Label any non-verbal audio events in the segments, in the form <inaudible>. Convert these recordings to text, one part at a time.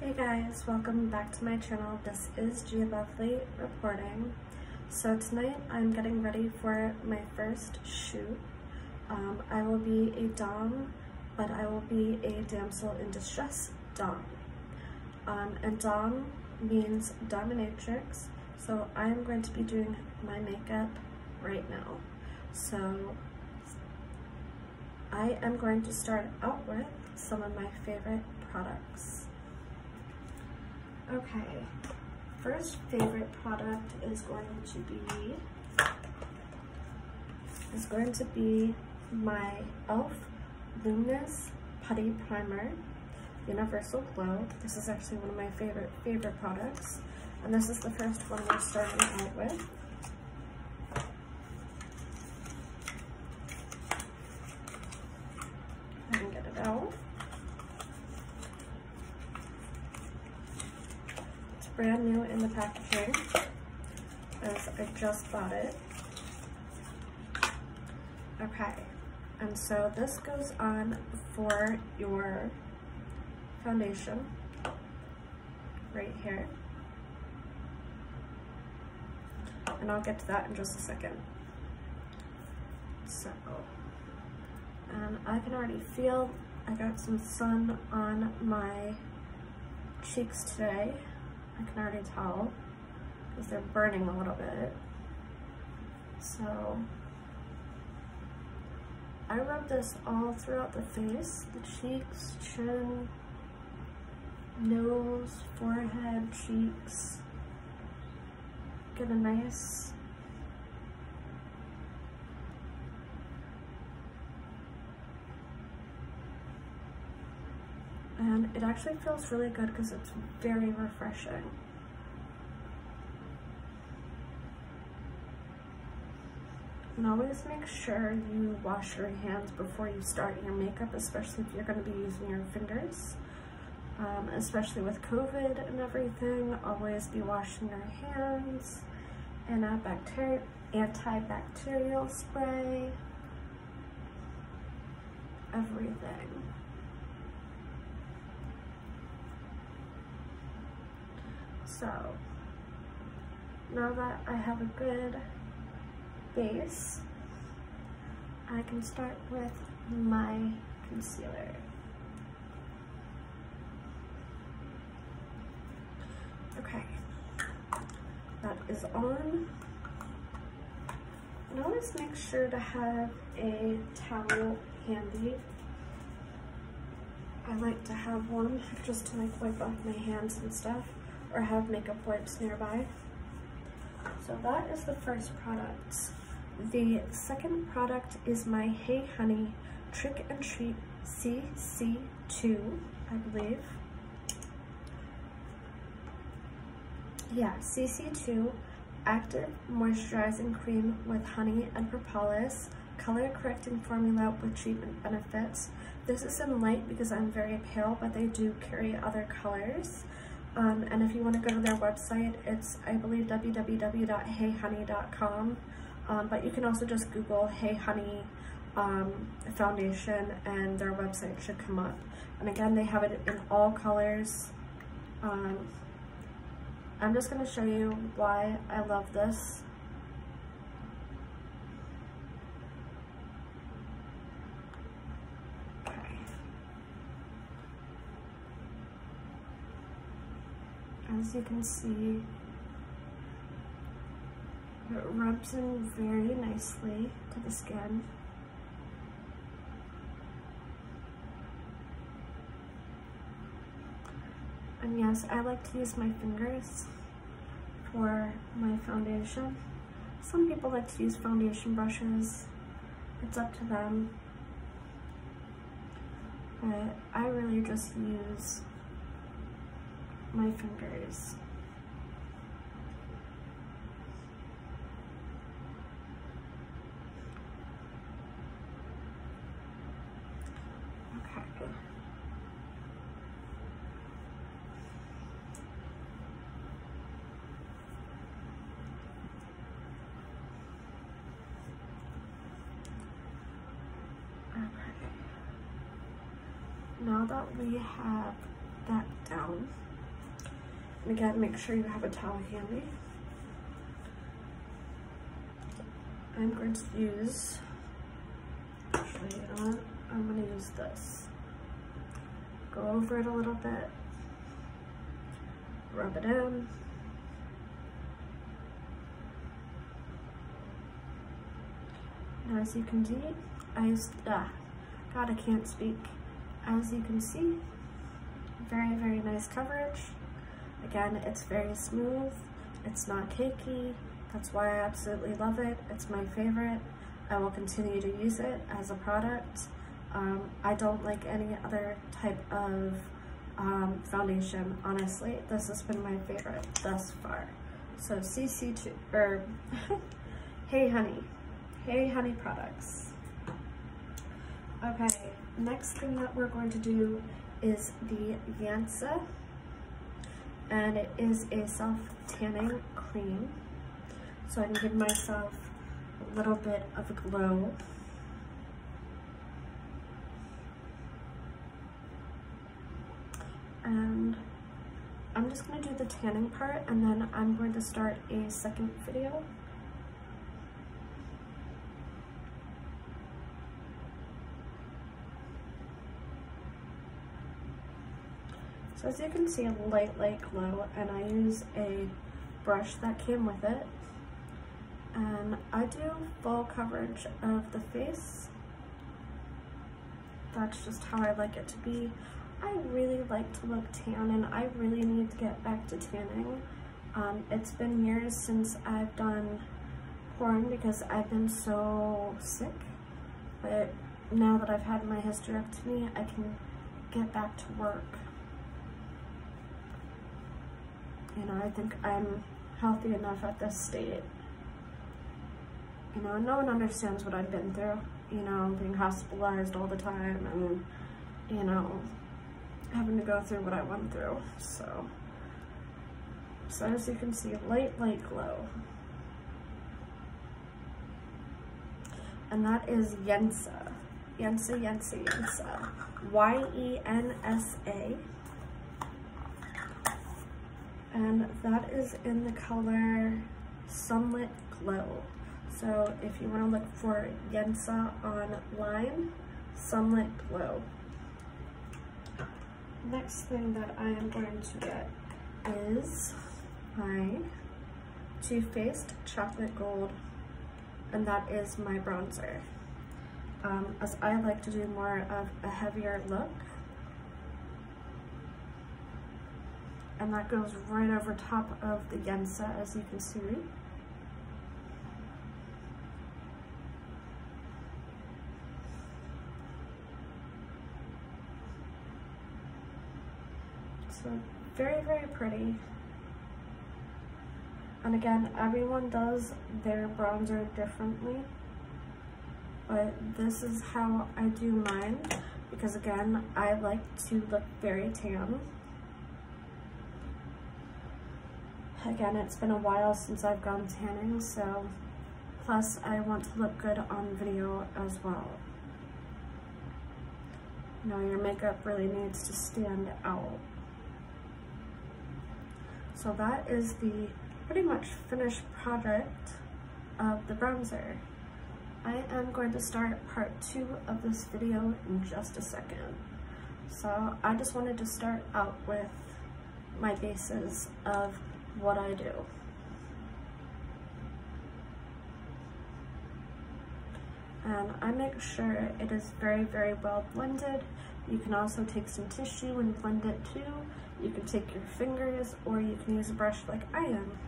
Hey guys, welcome back to my channel. This is Gia Lovely reporting. So tonight I'm getting ready for my first shoot. Um, I will be a Dom, but I will be a damsel in distress Dom. Um, and Dom means dominatrix, so I'm going to be doing my makeup right now. So I am going to start out with some of my favorite products. Okay, first favorite product is going to be is going to be my e.l.f. Luminous Putty Primer Universal Glow. This is actually one of my favorite favorite products, and this is the first one we're starting out with. And get it out. Brand new in the packaging as I just bought it. Okay, and so this goes on for your foundation right here. And I'll get to that in just a second. So, and I can already feel I got some sun on my cheeks today. I can already tell because they're burning a little bit. So I rub this all throughout the face, the cheeks, chin, nose, forehead, cheeks. Get a nice and it actually feels really good because it's very refreshing. And always make sure you wash your hands before you start your makeup, especially if you're going to be using your fingers. Um, especially with COVID and everything, always be washing your hands and antibacterial spray, everything. So now that I have a good base, I can start with my concealer. Okay, that is on. And always make sure to have a towel handy. I like to have one just to like wipe off my hands and stuff or have makeup wipes nearby. So that is the first product. The second product is my Hey Honey Trick and Treat CC2, I believe. Yeah, CC2 Active Moisturizing Cream with Honey and Propolis Color Correcting Formula with Treatment Benefits. This is in light because I'm very pale, but they do carry other colors. Um, and if you want to go to their website, it's, I believe, www.heyhoney.com. Um, but you can also just Google Hey Honey um, Foundation and their website should come up. And again, they have it in all colors. Um, I'm just going to show you why I love this. As you can see, it rubs in very nicely to the skin. And yes, I like to use my fingers for my foundation. Some people like to use foundation brushes. It's up to them. But I really just use my fingers. Okay. Now that we have that down, again, make sure you have a towel handy. I'm going to use, actually? I'm going to use this. Go over it a little bit. Rub it in. as you can see, I, uh, God, I can't speak. As you can see, very, very nice coverage. Again, it's very smooth. It's not cakey. That's why I absolutely love it. It's my favorite. I will continue to use it as a product. Um, I don't like any other type of um, foundation, honestly. This has been my favorite thus far. So CC2, or <laughs> Hey Honey, Hey Honey products. Okay, next thing that we're going to do is the Yensa, and it is a self-tanning cream. So I can give myself a little bit of a glow. And I'm just gonna do the tanning part and then I'm going to start a second video As you can see, a light, light glow, and I use a brush that came with it. And I do full coverage of the face. That's just how I like it to be. I really like to look tan, and I really need to get back to tanning. Um, it's been years since I've done porn because I've been so sick. But now that I've had my hysterectomy, I can get back to work. You know, I think I'm healthy enough at this state. You know, no one understands what I've been through. You know, being hospitalized all the time and, you know, having to go through what I went through. So, so as you can see, light, light glow. And that is Yensa. Yensa, Yensa, Yensa. Y-E-N-S-A and that is in the color Sunlit Glow. So if you want to look for Yensa online, Sunlit Glow. Next thing that I am going to get is my Too Faced Chocolate Gold, and that is my bronzer. Um, as I like to do more of a heavier look, and that goes right over top of the Yensa as you can see. So very, very pretty. And again, everyone does their bronzer differently, but this is how I do mine because again, I like to look very tan. Again, it's been a while since I've gone tanning, so plus I want to look good on video as well. You know, your makeup really needs to stand out. So that is the pretty much finished project of the bronzer. I am going to start part two of this video in just a second. So I just wanted to start out with my bases of what I do. And I make sure it is very, very well blended. You can also take some tissue and blend it too. You can take your fingers or you can use a brush like I am.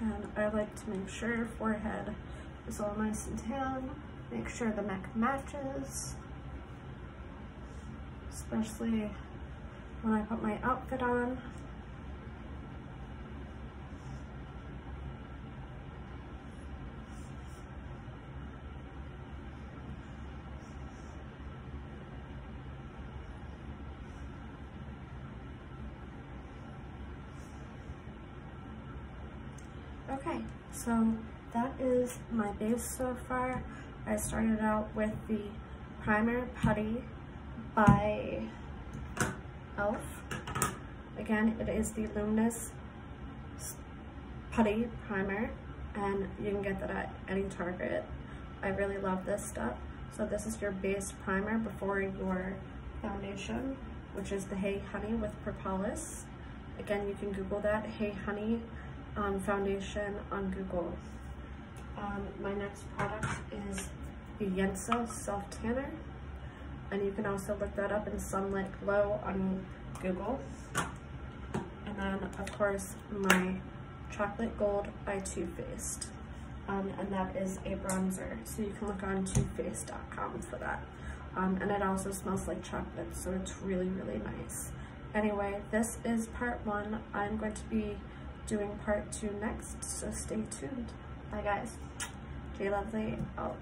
And I like to make sure your forehead is all nice and tan. Make sure the neck matches, especially when I put my outfit on. Okay, so that is my base so far. I started out with the Primer Putty by e.l.f. Again, it is the Luminous Putty Primer and you can get that at any Target. I really love this stuff. So this is your base primer before your foundation, which is the Hey Honey with Propolis. Again, you can Google that, Hey Honey um, foundation on Google. Um, my next product is the Yensa Self Tanner. And you can also look that up in Sunlit Glow on Google. And then, of course, my Chocolate Gold by Too Faced. Um, and that is a bronzer. So you can look on toofaced.com for that. Um, and it also smells like chocolate, so it's really, really nice. Anyway, this is part one. I'm going to be doing part two next, so stay tuned. Bye guys. Gia Lovely out.